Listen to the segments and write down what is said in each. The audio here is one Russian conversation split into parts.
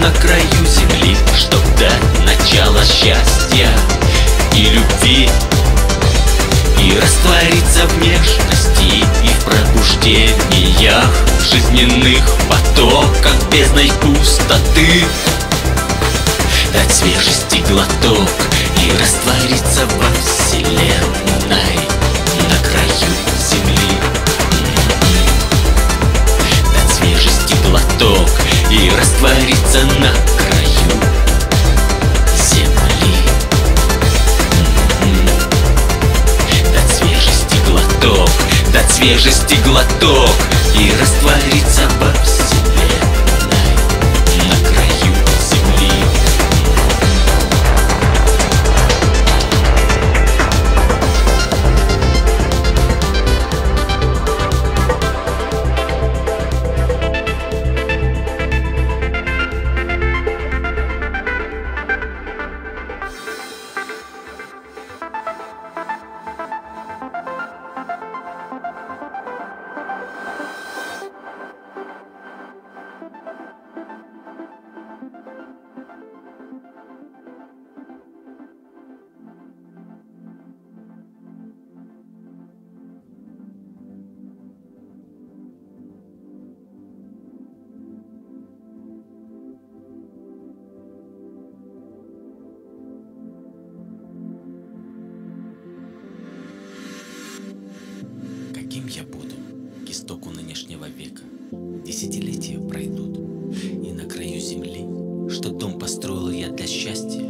на краю земли Чтоб дать начало счастья и любви И раствориться в нежности и в пробуждениях Жизненных потоках бездной пустоты. Дать свежести глоток и раствориться во вселенной На краю и раствориться на краю земли. Дать свежести глоток, дать свежести глоток истоку нынешнего века? Десятилетия пройдут, и на краю земли, что дом построил я для счастья,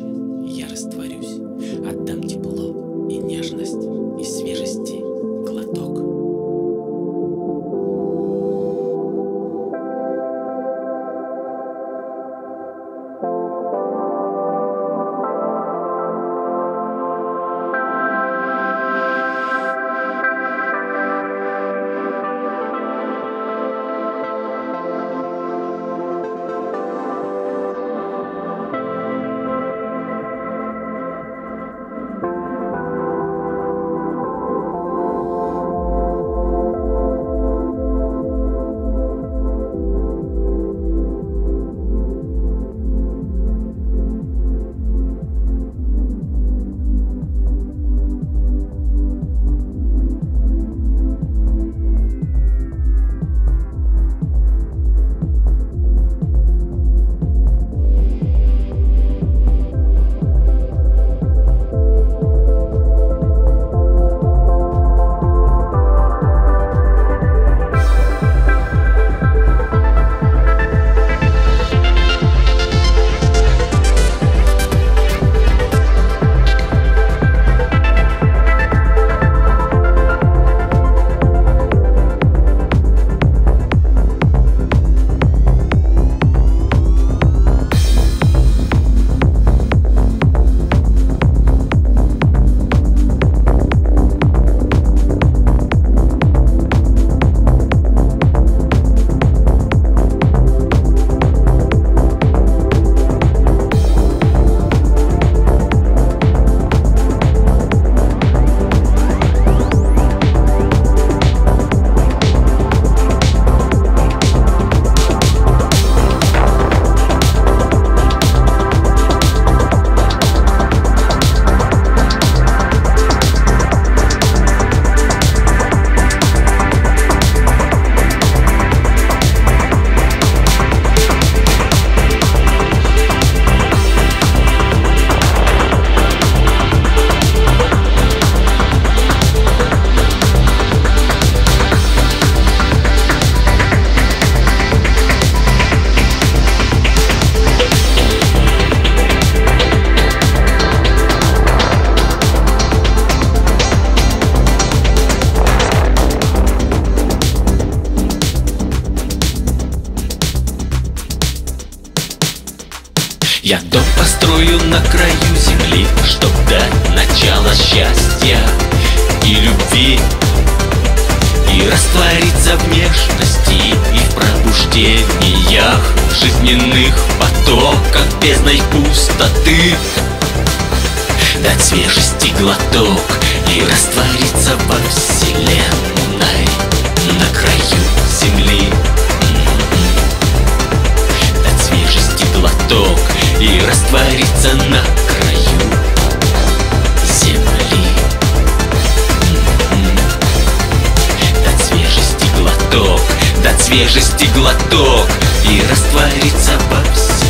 Я дом построю на краю земли Чтоб дать начало счастья и любви И раствориться в нежности и в пробуждениях Жизненных потоках бездной пустоты. Дать свежести глоток и раствориться во вселенной свежести глоток И раствориться во всем